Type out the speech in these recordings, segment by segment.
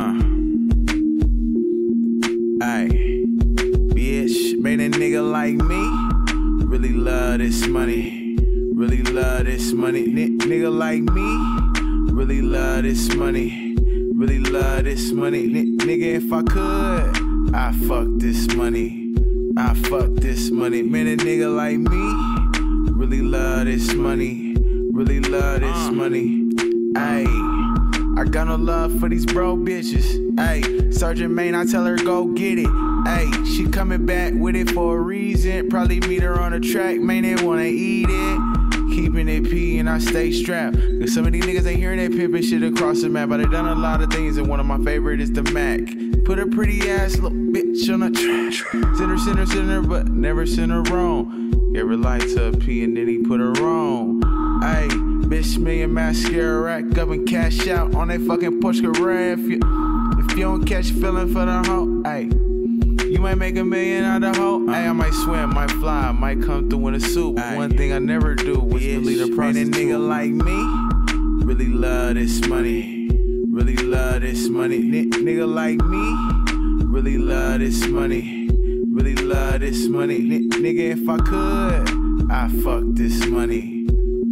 Uh. Ayy. Bitch, made a nigga like me. Really love this money. Really love this money. N- nigga like me. Really love this money. Really love this money. N- nigga, if I could, I fuck this money. I fuck this money. Man, a nigga like me. Really love this money. Really love this money. Ayy. I got no love for these bro bitches. Ayy, Sergeant Main, I tell her go get it. Ayy, she coming back with it for a reason. Probably meet her on the track, man, they wanna eat it. Keeping it P and I stay strapped. Cause some of these niggas ain't hearing that pimpin' shit across the map. But I done a lot of things, and one of my favorite is the Mac. Put a pretty ass little bitch on the track. Center, center, center, but never send her wrong. Gave her light to a P and then he put her wrong. Ayy. Bitch, million mascara rack up and cash out on that fucking Porsche Carrera. If you, if you don't catch feeling for the hoe, ayy. You might make a million out of hoe. Ayy, I might swim, might fly, might come through in a suit. But one thing I never do was Bitch, lead a prostitute. man, a nigga like me, really love this money. Really love this money. N- nigga like me, really love this money. Really love this money. N- nigga, if I could, I fuck this money.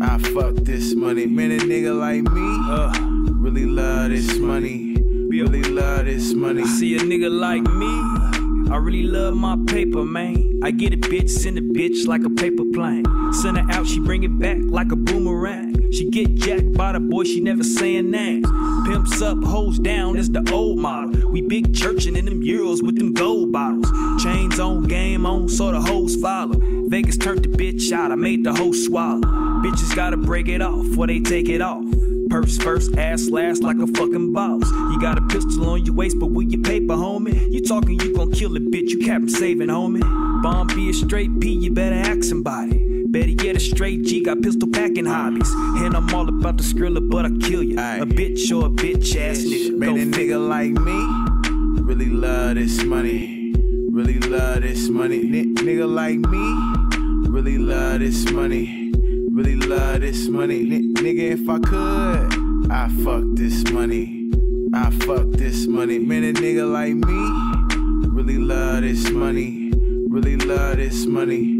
I fuck this money. Man, a nigga like me, Uh, really love this money. Really love this money. see a nigga like me. I really love my paper, man. I get a bitch, send a bitch like a paper plane. Send her out, she bring it back like a boomerang. She get jacked by the boy, she never saying names. Pimps up, hoes down, it's the old model. We big churchin' in them euros with them gold bottles. Chains on, game on, so the hoes follow. Vegas turned the bitch out, I made the hoe swallow. Bitches gotta break it off before they take it off. Purse first, ass last like a fucking boss. You got a pistol on your waist, but with your paper, homie. You talking, you gon' kill a bitch, you cap saving, homie. Bomb B a straight P, you better ask somebody. Better get a straight G, got pistol packing hobbies. And I'm all about the skrilla, but I kill you. Aye. A bitch or a bitch ass nigga. Man, a nigga like me, really love this money. Really love this money. N- nigga like me, really love this money. Really love this money. N- nigga, if I could, I fuck this money. I fuck this money. Man, a nigga like me, really love this money. Really love this money.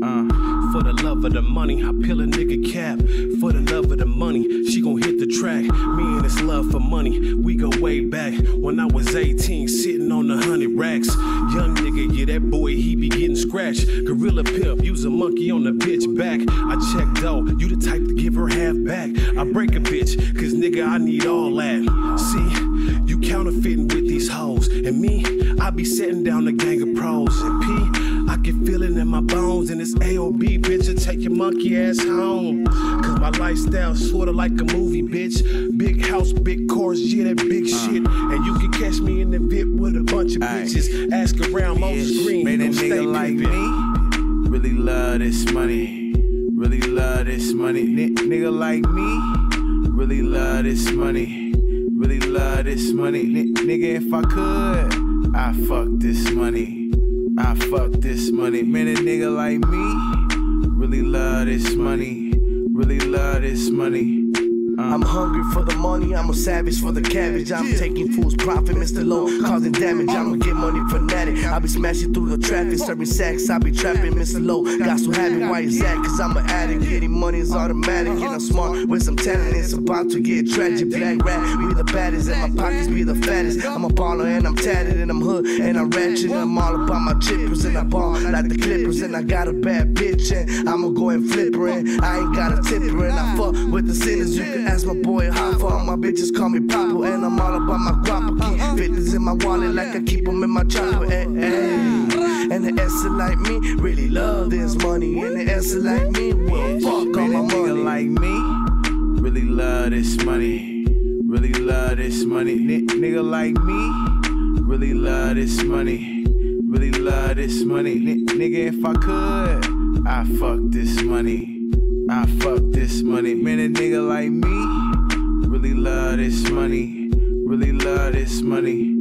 Uh. For the love of the money, I peel a nigga cap. For the love of the money, she gon' hit the track. Me and this love for money, we go way back. When I was 18, sitting on the hundred racks. Young nigga, yeah, that boy, he be getting scratched. Gorilla pimp, use a monkey on the bitch back. I check though, you the type to give her half back. I break a bitch, cause nigga, I need all that. See, you counterfeiting with these hoes. And me, I be setting down a gang of pros. And P, I can feel it in my bones. And this AOB, bitch, will take your monkey ass home. Cause my lifestyle sorta like a movie, bitch. Big house, big cars, yeah, that big uh. shit. And you can catch me in the VIP with a bunch of bitches. Ask around Moses Green, made he a nigga like me. Really love this money. Really love this money. N- nigga like me. Really love this money. Really love this money. N- nigga, if I could, I fuck this money. I fuck this money. Man, a nigga like me. Really love this money. Really love this money. I'm hungry for the money, I'm a savage for the cabbage. I'm taking fool's profit, Mr. Low, causing damage. I'ma get money fanatic. I be smashing through the traffic, serving sacks. I be trapping, Mr. Low. Got so happy, why is that? Cause I'm an addict. Getting money is automatic, and I'm smart with some talent. It's about to get tragic. Blakk Ragg, we the baddest, and my pockets be the fattest. I'm a baller, and I'm tatted, and I'm hood, and I'm ratchet. And I'm all about my chippers, and I ball like the Clippers. And I got a bad bitch, and I'ma go and flip her. And I ain't got a tipper, and I fuck with the sinners. You can ask my boy how far my bitches call me Papa, and I'm all about my guapa. Fitness in my wallet like I keep 'em in my chopper. Ay, ay. And the S like me really love this money, and the S like me will fuck all my money. like me, really love this money. Really love this money. N- nigga like me, really love this money. Really love this money. N- nigga, if I could, I fuck this money. I fuck this money. Man, a nigga like me, really love this money. Really love this money.